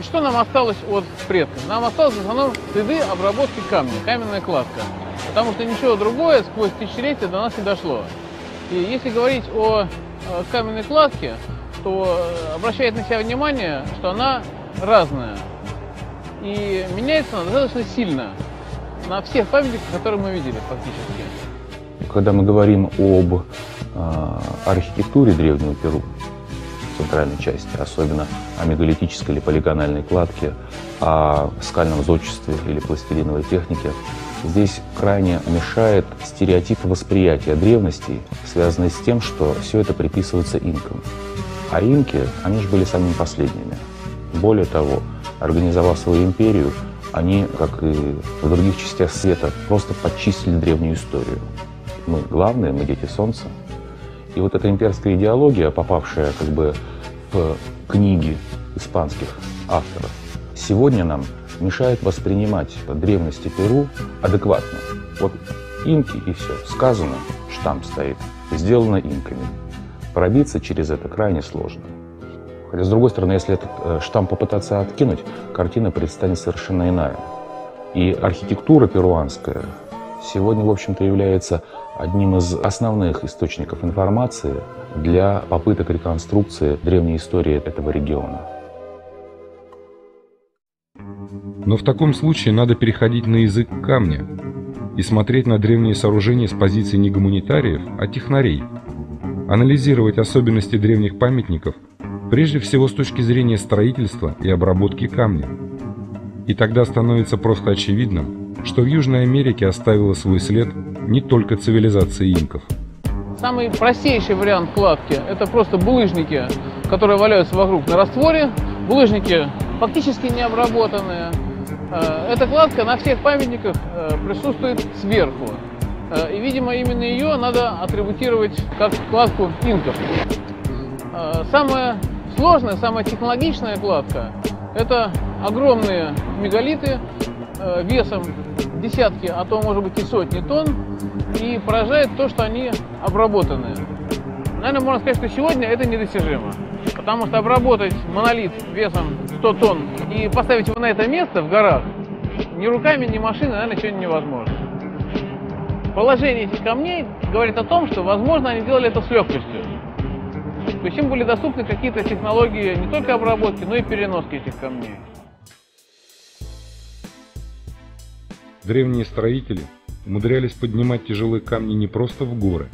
И что нам осталось от предков? Нам осталось в основном следы обработки камня, каменная кладка. Потому что ничего другое сквозь тысячелетия до нас не дошло. И если говорить о э, каменной кладке, то э, обращает на себя внимание, что она разная. И меняется она достаточно сильно на всех памятниках, которые мы видели фактически. Когда мы говорим об э, архитектуре древнего Перу, центральной части, особенно о мегалитической или полигональной кладке, о скальном зодчестве или пластилиновой технике, здесь крайне мешает стереотип восприятия древности, связанный с тем, что все это приписывается инкам. А инки, они же были самыми последними. Более того, организовав свою империю, они, как и в других частях света, просто подчистили древнюю историю. Мы главные, мы дети Солнца. И вот эта имперская идеология, попавшая как бы в книги испанских авторов, сегодня нам мешает воспринимать древности Перу адекватно. Вот инки и все. Сказано, штамп стоит, сделано инками. Пробиться через это крайне сложно. Хотя, с другой стороны, если этот э, штамп попытаться откинуть, картина предстанет совершенно иная. И архитектура перуанская сегодня, в общем-то, является одним из основных источников информации для попыток реконструкции древней истории этого региона. Но в таком случае надо переходить на язык камня и смотреть на древние сооружения с позиции не гуманитариев, а технарей. Анализировать особенности древних памятников прежде всего с точки зрения строительства и обработки камня. И тогда становится просто очевидным, что в Южной Америке оставила свой след не только цивилизация инков. Самый простейший вариант кладки – это просто булыжники, которые валяются вокруг на растворе. Булыжники фактически не обработанные. Э, эта кладка на всех памятниках э, присутствует сверху. Э, и, видимо, именно ее надо атрибутировать как кладку инков. Самая сложная, самая технологичная кладка – это огромные мегалиты весом десятки, а то, может быть, и сотни тонн. И поражает то, что они обработаны. Наверное, можно сказать, что сегодня это недостижимо. Потому что обработать монолит весом 100 тонн и поставить его на это место в горах ни руками, ни машиной, наверное, сегодня невозможно. Положение этих камней говорит о том, что, возможно, они делали это с легкостью. То есть им были доступны какие-то технологии не только обработки, но и переноски этих камней. Древние строители умудрялись поднимать тяжелые камни не просто в горы,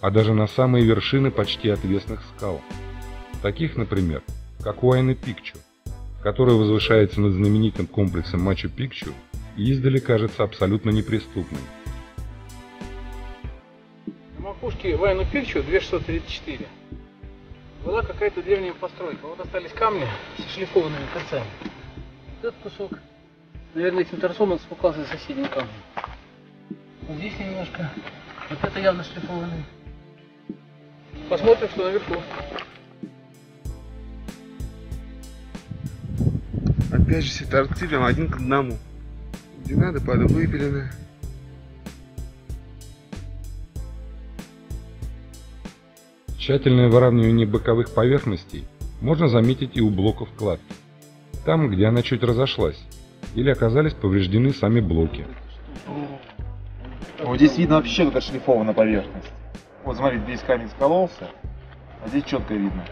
а даже на самые вершины почти отвесных скал. Таких, например, как Уайна-Пикчу, который возвышается над знаменитым комплексом Мачу-Пикчу и издали кажется абсолютно неприступным. На макушке Уайна-Пикчу 2634 была какая-то древняя постройка. Вот остались камни с шлифованными концами. Этот кусок, наверное, этим торцом он спускался соседним камнем. Вот здесь немножко. Вот это явно шлифованный. Посмотрим, что наверху. Опять же все торцы прям один к одному. Где надо, подвыпилены. Тщательное выравнивание боковых поверхностей можно заметить и у блоков кладки. Там, где она чуть разошлась, или оказались повреждены сами блоки. Вот здесь видно вообще, как отшлифована поверхность. Вот смотрите, здесь камень скололся, а здесь четко видно.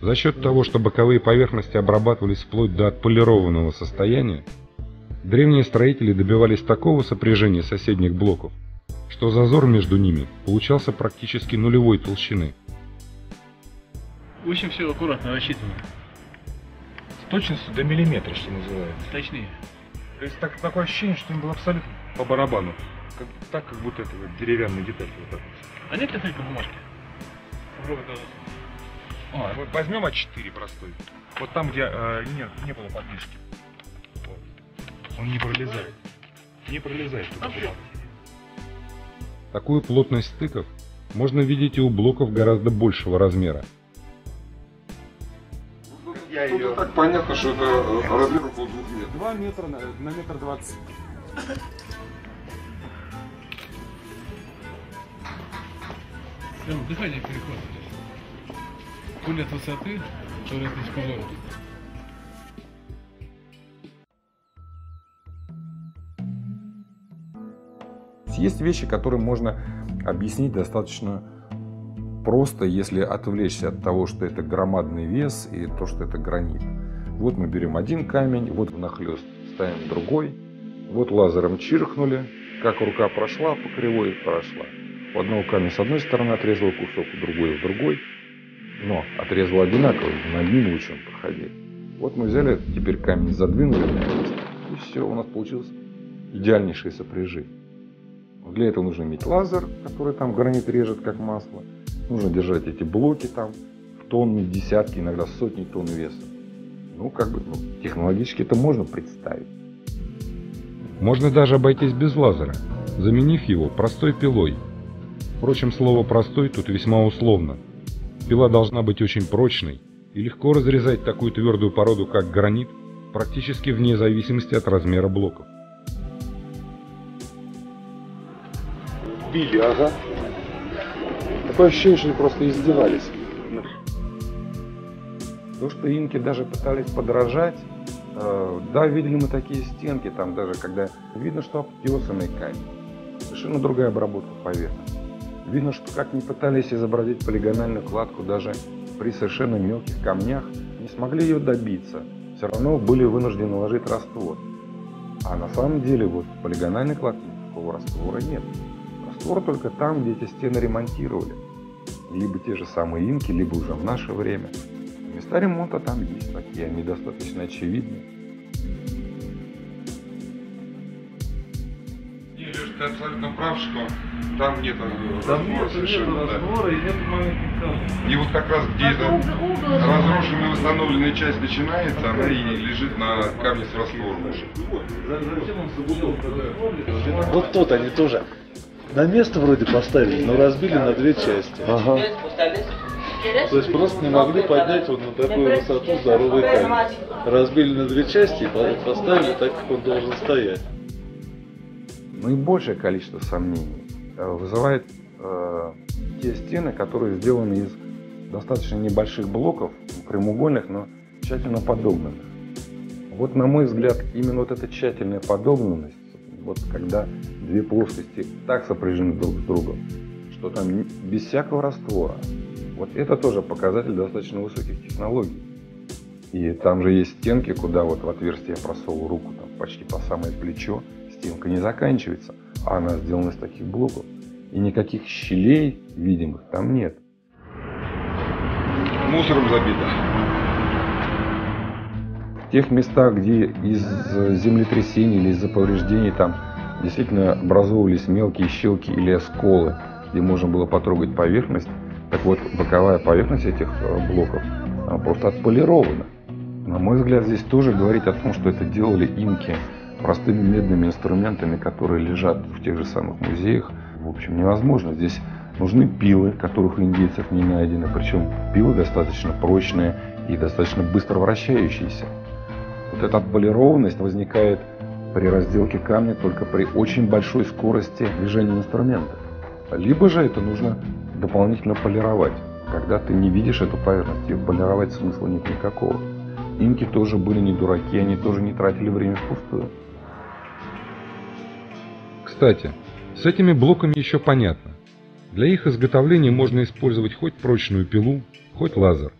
За счет того, что боковые поверхности обрабатывались вплоть до отполированного состояния, древние строители добивались такого сопряжения соседних блоков, что зазор между ними получался практически нулевой толщины. Очень все аккуратно рассчитано. С точностью до миллиметра, что называется. Точнее. То есть так, такое ощущение, что им было абсолютно по барабану. Как, так, как будто это вот деревянная деталь. Вот так. А нет ли бумажки? А, вот возьмем А4 простой. Вот там, где э, нет, не было подвижки. Вот. Он не пролезает. Не пролезает. туда. Такую плотность стыков можно видеть и у блоков гораздо большего размера. Я Тут так понятно, что это э, размер около двух метров. 2 метра на, на метр двадцать. Прям дыхание перехватывает. Пуля от высоты Есть вещи, которые можно объяснить достаточно просто, если отвлечься от того, что это громадный вес и то, что это гранит. Вот мы берем один камень, вот внахлест ставим другой, вот лазером чиркнули, как рука прошла по кривой, прошла. У одного камня с одной стороны отрезал кусок, у другой с другой, но отрезал одинаково, над ним лучше он проходил. Вот мы взяли, теперь камень задвинули на и все, у нас получилось идеальнейшее сопряжение. Для этого нужно иметь лазер, который там гранит режет как масло. Нужно держать эти блоки там в тонны, десятки, иногда сотни тонн веса. Ну, как бы, ну, технологически это можно представить. Можно даже обойтись без лазера, заменив его простой пилой. Впрочем, слово «простой» тут весьма условно. Пила должна быть очень прочной и легко разрезать такую твердую породу, как гранит, практически вне зависимости от размера блоков. Били, ага. Такое ощущение, что они просто издевались. То, что инки даже пытались подражать, э, да, видели мы такие стенки, там даже когда видно, что обтесанный камень, совершенно другая обработка поверхности. Видно, что как ни пытались изобразить полигональную кладку даже при совершенно мелких камнях, не смогли ее добиться. Все равно были вынуждены ложить раствор. А на самом деле вот в полигональной кладке никакого раствора нет. Раствор только там, где эти стены ремонтировали. Либо те же самые инки, либо уже в наше время. Места ремонта там есть такие, они достаточно очевидны. Не, Леш, ты абсолютно прав, что там нет э, нет, совершенно. нет да. раствора и нет маленьких камней. И вот как раз где эта разрушенная восстановленная часть начинается, она и лежит на камне с раствором. Зачем он Вот тут они тоже на место вроде поставили, но разбили на две части. Ага. То есть просто не могли поднять вот на такую высоту здоровый камень. Разбили на две части и по- поставили так, как он должен стоять. Наибольшее количество сомнений э, вызывает э, те стены, которые сделаны из достаточно небольших блоков, прямоугольных, но тщательно подогнанных. Вот на мой взгляд, именно вот эта тщательная подогнанность, вот когда две плоскости так сопряжены друг с другом, что там без всякого раствора, вот это тоже показатель достаточно высоких технологий. И там же есть стенки, куда вот в отверстие я просовываю руку там, почти по самое плечо, стенка не заканчивается, а она сделана из таких блоков. И никаких щелей видимых там нет. Мусором забито. Тех местах, где из землетрясений или из-за повреждений там действительно образовывались мелкие щелки или осколы, где можно было потрогать поверхность, так вот боковая поверхность этих э, блоков просто отполирована. На мой взгляд, здесь тоже говорить о том, что это делали инки простыми медными инструментами, которые лежат в тех же самых музеях, в общем, невозможно. Здесь нужны пилы, которых у индейцев не найдено, причем пилы достаточно прочные и достаточно быстро вращающиеся. Вот эта отполированность возникает при разделке камня только при очень большой скорости движения инструмента. Либо же это нужно дополнительно полировать. Когда ты не видишь эту поверхность, ее полировать смысла нет никакого. Инки тоже были не дураки, они тоже не тратили время впустую. Кстати, с этими блоками еще понятно. Для их изготовления можно использовать хоть прочную пилу, хоть лазер.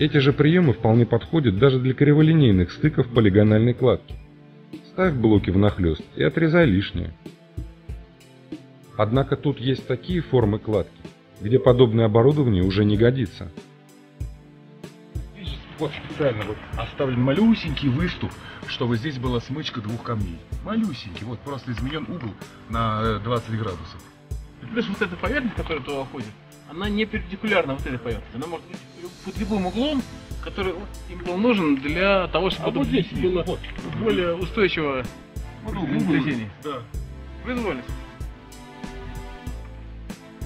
Эти же приемы вполне подходят даже для криволинейных стыков полигональной кладки. Ставь блоки внахлёст и отрезай лишнее. Однако тут есть такие формы кладки, где подобное оборудование уже не годится. Видишь, вот специально вот оставлен малюсенький выступ, чтобы здесь была смычка двух камней. Малюсенький, вот просто изменен угол на э, 20 градусов. И плюс вот эта поверхность, которая туда уходит, она не перпендикулярна вот этой поверхности. Она может быть под любым углом, который вот им был нужен для того, чтобы А вот здесь было вот, более устойчиво вот землетрясению. Да. Произвольность.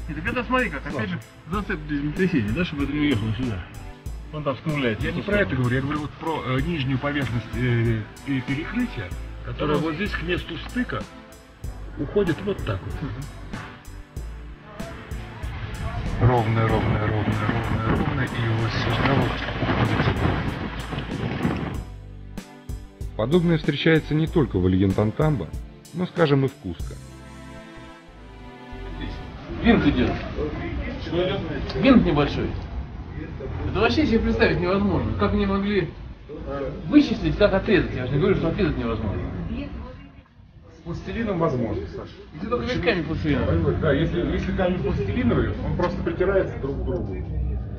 И так это смотри как, опять же, зацеп для землетрясения, да, чтобы это не уехало сюда. Он там вставляется. Я не про это говорю, я говорю вот про э, нижнюю поверхность э, пе- перекрытия, которая вот здесь к месту стыка уходит вот так вот. Ровная, ровная, ровная, ровная, ровная, и вот сюда вот. Подобное встречается не только в Ильентантамбо, но, скажем, и в Куско. Винт идет. Винт небольшой. Это вообще себе представить невозможно. Как они могли вычислить, как отрезать? Я же не говорю, что отрезать невозможно. Пластилином возможно, Саша. Ты только витками пластилина. Да, если, если камень пластилиновый, он просто притирается друг к другу.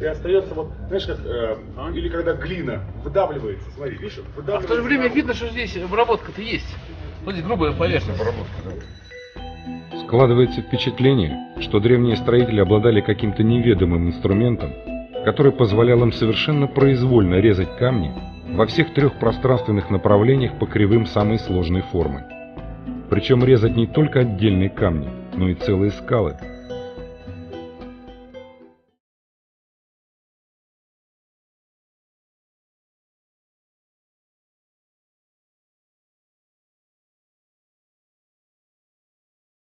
И остается вот, знаешь, как, э, или когда глина выдавливается, смотри, видишь, А в выдавливается. то же время видно, что здесь обработка-то есть. Вот здесь грубая поверхность. Обработка, да. Складывается впечатление, что древние строители обладали каким-то неведомым инструментом, который позволял им совершенно произвольно резать камни во всех трех пространственных направлениях по кривым самой сложной формы. Причем резать не только отдельные камни, но и целые скалы –